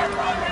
Yeah.